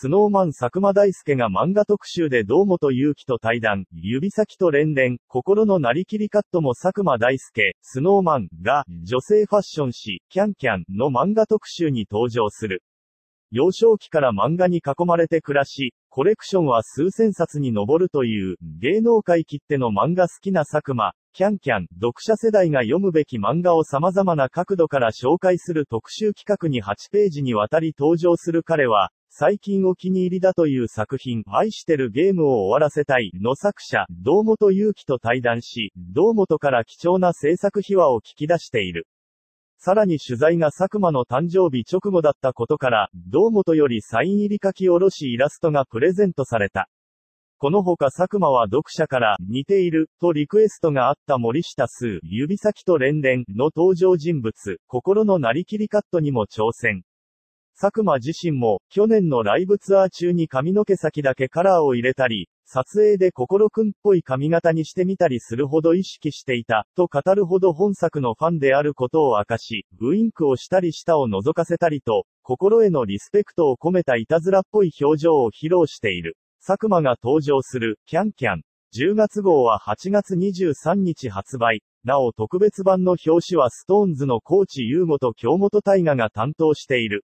スノーマン佐久間大介が漫画特集で堂本勇樹と対談、指先と連連、心のなりきりカットも佐久間大介、スノーマンが、女性ファッション誌、キャンキャンの漫画特集に登場する。幼少期から漫画に囲まれて暮らし、コレクションは数千冊に上るという、芸能界きっての漫画好きな佐久間、キャンキャン、読者世代が読むべき漫画を様々な角度から紹介する特集企画に8ページにわたり登場する彼は、最近お気に入りだという作品、愛してるゲームを終わらせたい、の作者、堂本祐樹と対談し、堂本から貴重な制作秘話を聞き出している。さらに取材が佐久間の誕生日直後だったことから、堂本よりサイン入り書き下ろしイラストがプレゼントされた。このほか佐久間は読者から似ているとリクエストがあった森下数、指先と連連の登場人物、心のなりきりカットにも挑戦。佐久間自身も、去年のライブツアー中に髪の毛先だけカラーを入れたり、撮影で心くんっぽい髪型にしてみたりするほど意識していた、と語るほど本作のファンであることを明かし、ウインクをしたり舌を覗かせたりと、心へのリスペクトを込めたいたずらっぽい表情を披露している。佐久間が登場する、キャンキャン。10月号は8月23日発売。なお特別版の表紙はストーンズのコーチ優吾と京本大我が担当している。